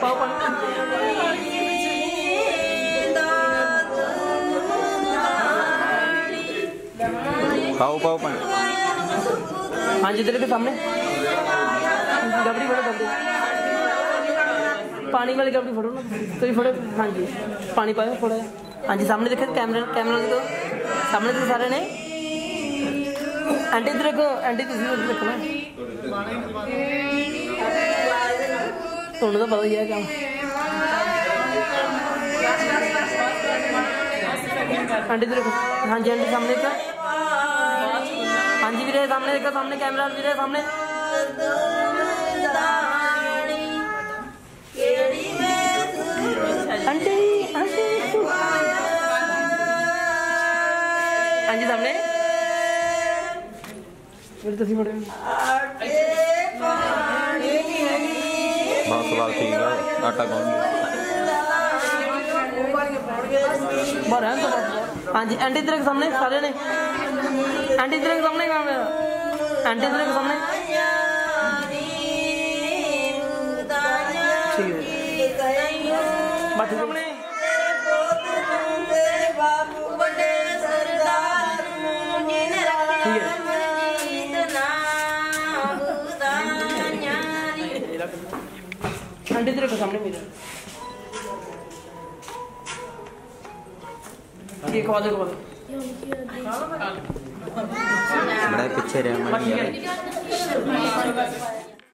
ਪਾਓ ਪਾਓ ਪਾਣੀ। ਹਾਂਜੀ, ਇਧਰ ਦੇ ਸਾਹਮਣੇ। ਗਬੜੀ ਫੜੋ, ਗਬੜੀ। ਪਾਣੀ ਵਾਲੀ ਗਬੜੀ ਫੜੋ ਨਾ। ਤੁਸੀਂ ਫੜੋ। ਹਾਂਜੀ। ਪਾਣੀ ਪਾਓ ਥੋੜਾ ਹਾਂਜੀ, ਸਾਹਮਣੇ ਦੇਖੋ ਕੈਮਰਾ ਕੈਮਰਾ ਦੇਖੋ। ਸਾਹਮਣੇ ਤੇ ਸਾਰੇ ਨੇ। ਆਂਟੀ ਇਧਰ ਦੇਖੋ, ਆਂਟੀ ਤੁਸੀਂ ਉਧਰ ਦੇਖੋ ਤੁਹਾਨੂੰ ਤਾਂ ਪਤਾ ਹੀ ਹੈ ਕੰਮ ਆਂਟੀ ਇਧਰ ਦੇਖੋ ਹਾਂਜੀ ਆਂਟੀ ਸਾਹਮਣੇ ਦੇਖੋ ਹਾਂਜੀ ਵੀਰੇ ਸਾਹਮਣੇ ਦੇਖੋ ਸਾਹਮਣੇ ਕੈਮਰਾ ਵੀਰੇ ਸਾਹਮਣੇ ਆਂਟੀ ਆਂਟੀ ਹਾਂਜੀ ਸਾਹਮਣੇ ਵੀਰੇ ਤੁਸੀਂ ਫੜੋ ਬਹੁਤ ਸਵਾਲ ਠੀਕ ਹੈ ਆਟਾ ਗੁੰਨ ਬਾਹਰ ਆਂ ਤਾਂ ਹਾਂਜੀ ਆਂਟੀ ਇਧਰ ਕੇ ਸਾਹਮਣੇ ਸਾਰੇ ਨੇ। ਆਂਟੀ ਇਧਰ ਕੇ ਸਾਹਮਣੇ ਕੰਮ ਆਂਟੀ ਇਧਰ ਕੇ ਸਾਹਮਣੇ। ਠੀਕ ਹੈ ਬਾਕੀ ਸਾਹਮਣੇ ਠੀਕ ਹੈ आंटी तेरे को सामने मिरर ये खवा दे खवा बड़ा पीछे रहे